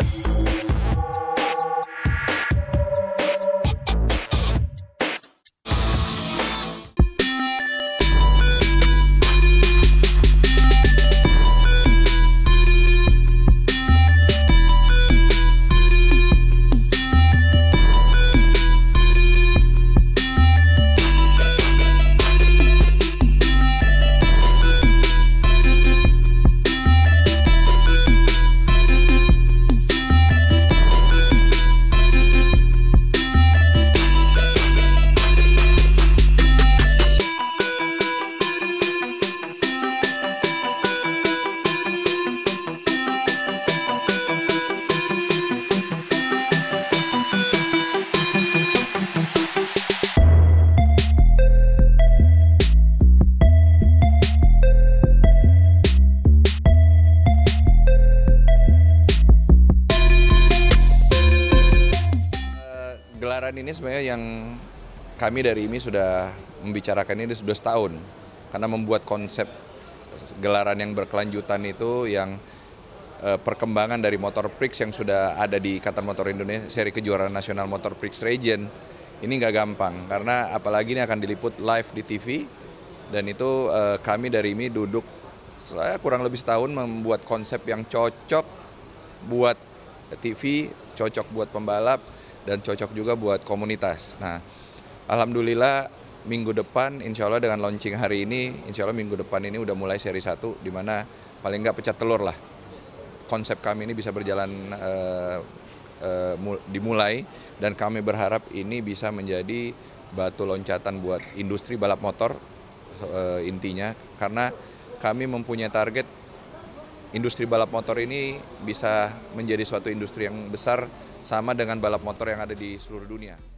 Eh, Gelaran ini sebenarnya yang kami dari IMI sudah membicarakan ini sudah setahun. Karena membuat konsep gelaran yang berkelanjutan itu yang eh, perkembangan dari Motor Prix yang sudah ada di Ikatan Motor Indonesia seri kejuaraan nasional Motor Prix Region ini nggak gampang. Karena apalagi ini akan diliput live di TV dan itu eh, kami dari IMI duduk saya kurang lebih setahun membuat konsep yang cocok buat TV, cocok buat pembalap, dan cocok juga buat komunitas. Nah, Alhamdulillah minggu depan insya Allah dengan launching hari ini, insya Allah minggu depan ini udah mulai seri 1, di mana paling nggak pecah telur lah. Konsep kami ini bisa berjalan eh, mu- dimulai, dan kami berharap ini bisa menjadi batu loncatan buat industri balap motor eh, intinya, karena kami mempunyai target industri balap motor ini bisa menjadi suatu industri yang besar sama dengan balap motor yang ada di seluruh dunia.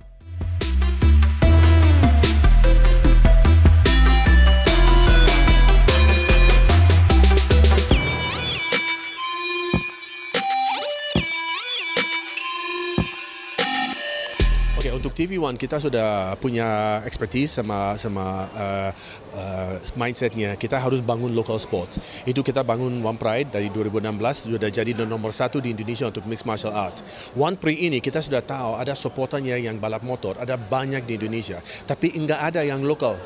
Untuk TV One kita sudah punya expertise sama sama uh, uh, mindsetnya. Kita harus bangun local sport. Itu kita bangun One Pride dari 2016 sudah jadi nomor satu di Indonesia untuk mixed martial art. One Prix ini kita sudah tahu ada supporternya yang balap motor, ada banyak di Indonesia. Tapi enggak ada yang lokal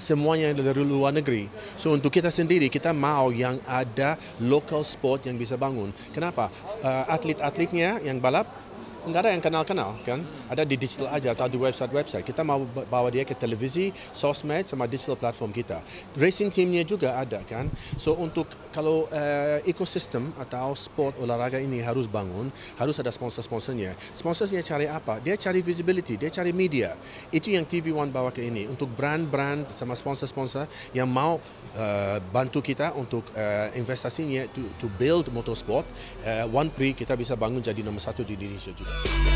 semuanya dari luar negeri. So untuk kita sendiri kita mau yang ada local sport yang bisa bangun. Kenapa? Uh, atlet-atletnya yang balap nggak ada yang kenal-kenal kan? Ada di digital aja atau di website-website kita mau bawa dia ke televisi sosmed sama digital platform kita. Racing teamnya juga ada kan? So untuk kalau uh, ekosistem atau sport olahraga ini harus bangun harus ada sponsor-sponsornya. Sponsornya cari apa? Dia cari visibility dia cari media. Itu yang TV One bawa ke ini. Untuk brand-brand sama sponsor-sponsor yang mau uh, bantu kita untuk uh, investasinya to, to build motorsport uh, One Prix kita bisa bangun jadi nomor satu di Indonesia juga Yeah.